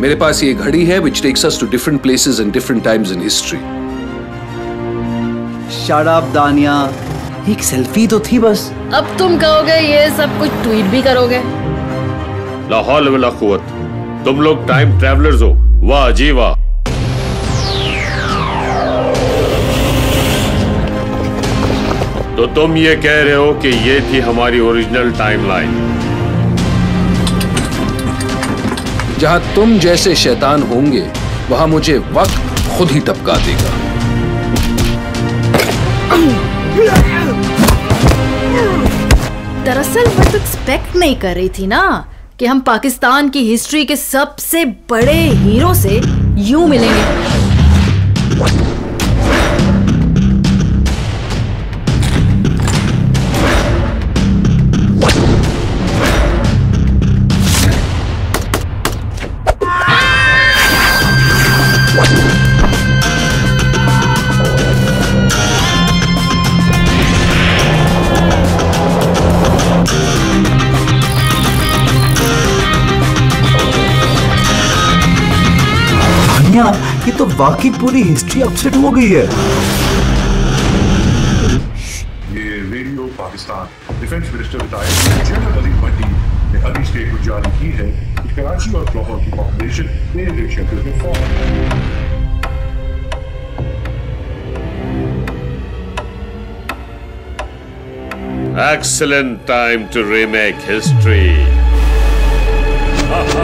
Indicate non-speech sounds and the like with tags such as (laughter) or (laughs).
मेरे पास ये घड़ी है which takes us to different places and different times in history shut up Dania एक सेल्फी तो थी बस। अब तुम कहोगे ये सब कुछ ट्वीट भी करोगे? लाहौल वला कुवत तुम लोग टाइम ट्रैवलर्स हो। वाह जी वाह। तो तुम ये कह रहे हो कि ये थी हमारी ओरिजिनल टाइमलाइन जहाँ तुम जैसे शैतान होंगे, वहाँ मुझे वक्त खुद ही टपका देगा। दरअसल मैं तो एक्सपेक्ट नहीं कर रही थी ना कि हम पाकिस्तान की हिस्ट्री के सबसे बड़े हीरो से यूँ मिलेंगे। दानिया ये तो वाकई पूरी हिस्ट्री अपसेट हो गई है ये radio Pakistan defence minister retired general Ali Bhatti ने अभी स्टेटमेंट जारी की है कि कराची और लाहौर की पॉपुलेशन मेरे क्षेत्र में form Excellent time to remake history. (laughs)